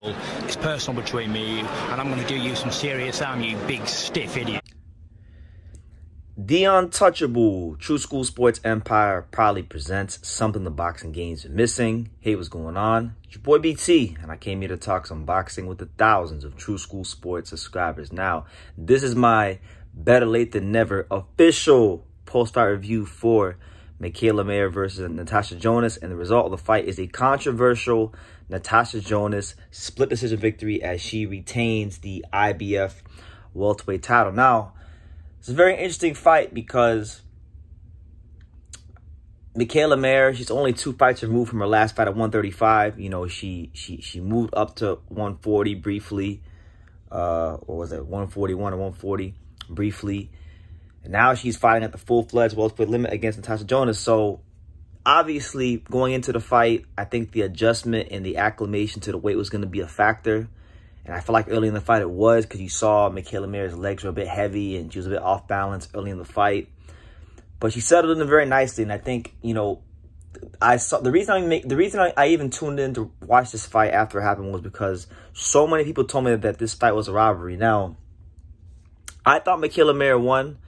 It's personal between me and I'm going to do you some serious harm, you big stiff idiot. The Untouchable Tru School Sports Empire proudly presents something the boxing games are missing. Hey, what's going on? It's your boy BT, and I came here to talk some boxing with the thousands of Tru School Sports subscribers. Now, this is my better late than never official post-fight review for Mikaela Mayer versus Natasha Jonas, and the result of the fight is a controversial Natasha Jonas split decision victory as she retains the IBF welterweight title. Now, it's a very interesting fight because Mikaela Mayer, she's only two fights removed from her last fight at 135. You know, she she she moved up to 140 briefly, uh, or was it 141 or 140 briefly. And now she's fighting at the full-fledged welterweight limit against Natasha Jonas. So obviously, going into the fight, I think the adjustment and the acclimation to the weight was going to be a factor. And I feel like early in the fight it was because you saw Mikaela Mayer's legs were a bit heavy and she was a bit off balance early in the fight. But she settled in very nicely. And I think, you know, I saw the reason I make the reason I, I, even tuned in to watch this fight after it happened was because so many people told me that this fight was a robbery. Now, I thought Mikaela Mayer won.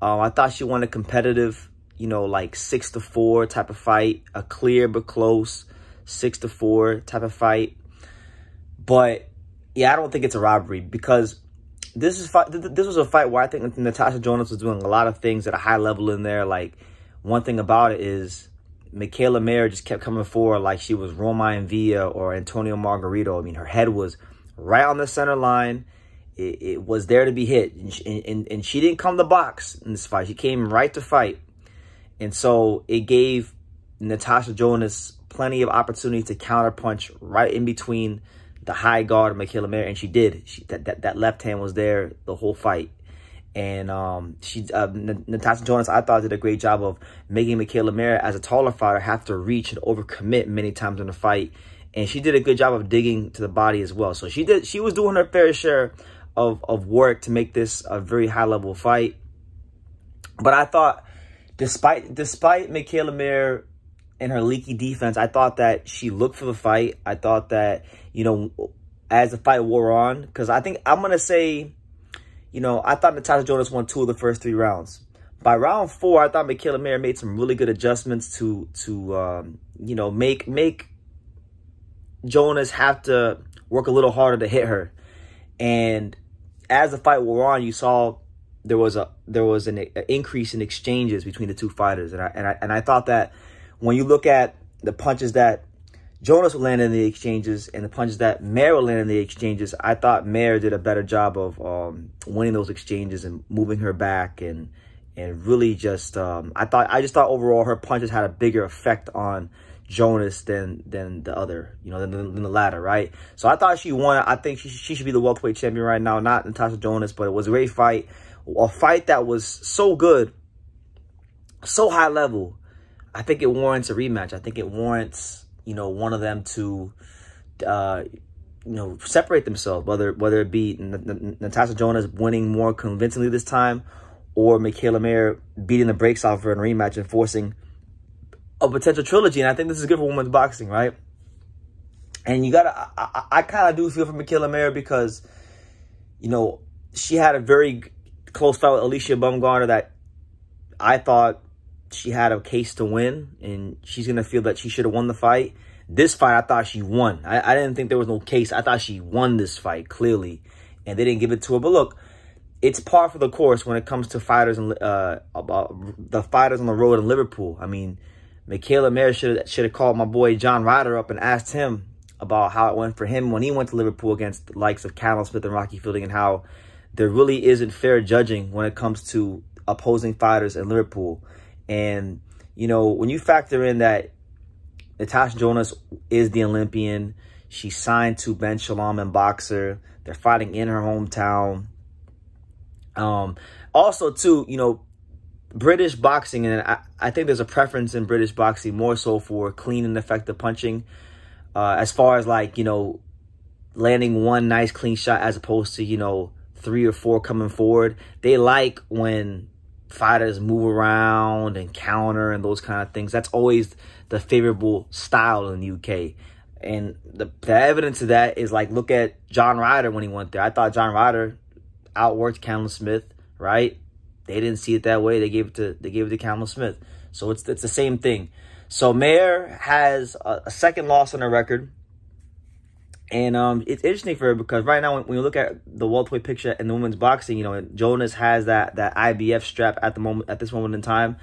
Um, I thought she won a competitive, you know, like six to four type of fight, a clear but close six to four type of fight. But yeah, I don't think it's a robbery because this is this was a fight where I think Natasha Jonas was doing a lot of things at a high level in there. Like one thing about it is Mikaela Mayer just kept coming forward like she was Romain Villa or Antonio Margarito. I mean, her head was right on the center line. It, it was there to be hit, and she, and, and she didn't come to box in this fight. She came right to fight, and so it gave Natasha Jonas plenty of opportunity to counterpunch right in between the high guard of Mikaela Mayer, and she did. She, that, that, that left hand was there the whole fight. And um, she, uh, Natasha Jonas, I thought did a great job of making Mikaela Mayer, as a taller fighter, have to reach and overcommit many times in the fight. And she did a good job of digging to the body as well. So she did. She was doing her fair share of of work to make this a very high level fight. But I thought, despite despite Mikaela Mayer in her leaky defense, I thought that she looked for the fight. I thought that, you know, as the fight wore on, because I think I'm going to say, you know, I thought Natasha Jonas won two of the first three rounds. By round four, I thought Mikaela Mayer made some really good adjustments to, to um, you know, make make Jonas have to work a little harder to hit her. And as the fight wore on, you saw there was a there was an, an increase in exchanges between the two fighters, and I and I and I thought that when you look at the punches that Jonas would land in the exchanges and the punches that Mayer would land in the exchanges, I thought Mayer did a better job of um, winning those exchanges and moving her back and and really just um, I thought I just thought overall her punches had a bigger effect on Jonas than than the other, you know, than, than the latter, right? So I thought she won. I think she, she should be the welterweight champion right now, not Natasha Jonas, but it was a great fight, a fight that was so good, so high level I think it warrants a rematch. I think it warrants, you know, one of them to, uh, you know, separate themselves, whether whether it be N N Natasha Jonas winning more convincingly this time or Mikaela Mayer beating the brakes off her in a rematch and forcing a potential trilogy. And I think this is good for women's boxing, right? And you gotta, I, I, I kind of do feel for Mikaela Mayer because, you know, she had a very close fight with Alycia Baumgardner that I thought she had a case to win and she's to feel that she should have won the fight. This fight, I thought she won. I, I didn't think there was no case. I thought she won this fight, clearly. And they didn't give it to her. But look, it's par for the course when it comes to fighters and uh, about the fighters on the road in Liverpool. I mean, Mikaela Mayer should should have called my boy John Ryder up and asked him about how it went for him when he went to Liverpool against the likes of Callum Smith and Rocky Fielding and how there really isn't fair judging when it comes to opposing fighters in Liverpool. And, you know, when you factor in that Natasha Jonas is the Olympian, she signed to Ben Shalom and BOXXER, They're fighting in her hometown. Um, also, too, you know, British boxing, and I, I think there's a preference in British boxing more so for clean and effective punching. Uh, as far as like, you know, landing one nice clean shot as opposed to, you know, three or four coming forward. They like when fighters move around and counter and those kind of things. That's always the favorable style in the UK. and the, the evidence of that is like look at John Ryder when he went there. I thought John Ryder outworked Callum Smith, right? They didn't see it that way. They gave it to they gave it to Callum Smith. So it's it's the same thing. So Mayer has a, a second loss on her record. And um, it's interesting for her because right now, when, when you look at the welterweight picture in the women's boxing, you know, Jonas has that that IBF strap at the moment at this moment in time.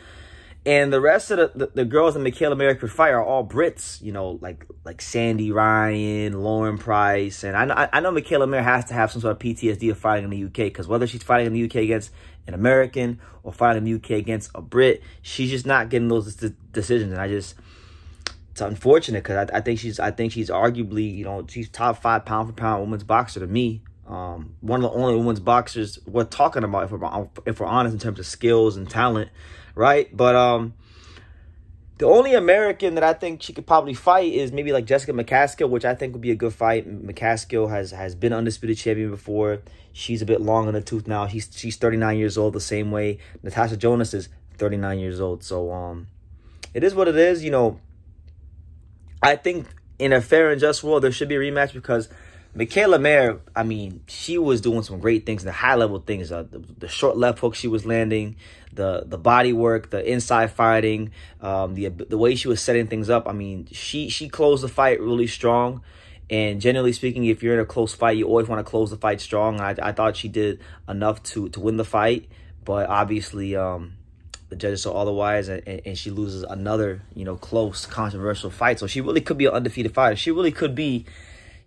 And the rest of the, the, the girls in Mikaela Mayer could fight are all Brits, you know, like like Sandy Ryan, Lauren Price. And I know, I know Mikaela Mayer has to have some sort of PTSD of fighting in the UK because whether she's fighting in the UK against an American or fighting in the UK against a Brit, she's just not getting those decisions. And I just, it's unfortunate because I, I think she's, I think she's arguably, you know, she's top five pound for pound women's boxer to me. Um, one of the only women's boxers we're talking about if we're, if we're honest in terms of skills and talent right? But um, the only American that I think she could probably fight is maybe like Jessica McCaskill, which I think would be a good fight. McCaskill has has been undisputed champion before. She's a bit long in the tooth now. She's she's 39 years old the same way Natasha Jonas is 39 years old. So um, it is what it is. You know, I think in a fair and just world there should be a rematch because Mikaela Mayer, I mean, she was doing some great things, the high level things, uh, the, the, short left hook she was landing, the the body work, the inside fighting, um, the the way she was setting things up. I mean, she she closed the fight really strong. And generally speaking, if you're in a close fight, you always want to close the fight strong. I, I thought she did enough to to win the fight, but obviously, um, the judges saw otherwise, and, and she loses another, you know, close, controversial fight. So she really could be an undefeated fighter. She really could be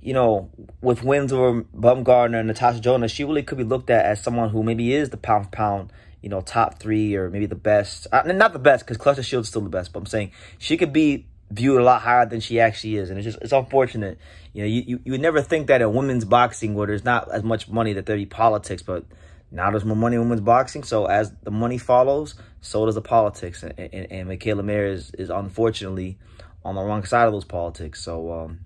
you know, with wins over Baumgardner and Natasha Jonas, she really could be looked at as someone who maybe is the pound for pound, you know, top three or maybe the best. Uh, not the best because Shields is still the best, but I'm saying she could be viewed a lot higher than she actually is. And it's just, it's unfortunate. You know, you, you, you would never think that in women's boxing where there's not as much money that there'd be politics, but now there's more money in women's boxing. So as the money follows, so does the politics. And, and, and Mikaela Mayer is, is unfortunately on the wrong side of those politics. So, um,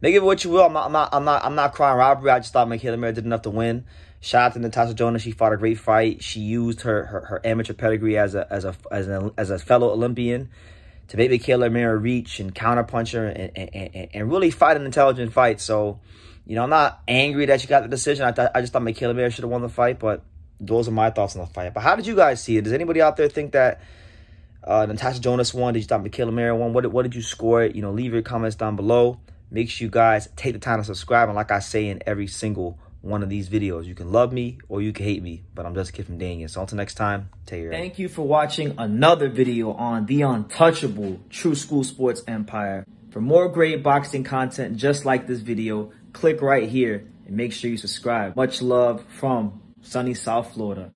Make it what you will. I'm not, I'm not, I'm not, I'm not crying robbery. I just thought Mikaela Mayer did enough to win. Shout out to Natasha Jonas. She fought a great fight. She used her, her, her amateur pedigree as a as a as a as a fellow Olympian to make Mikaela Mayer reach and counterpunch her and, and, and, and, really fight an intelligent fight. So, you know, I'm not angry that she got the decision. I I just thought Mikaela Mayer should have won the fight, but those are my thoughts on the fight. But how did you guys see it? Does anybody out there think that uh, Natasha Jonas won? Did you thought Mikaela Mayer won? What did, what did you score? You know, leave your comments down below. Make sure you guys take the time to subscribe. And like I say in every single one of these videos, you can love me or you can hate me, but I'm just a kid from Daniel. So until next time, take care. Thank you for watching another video on the untouchable Tru School Sports Empire. For more great boxing content just like this video, click right here and make sure you subscribe. Much love from sunny South Florida.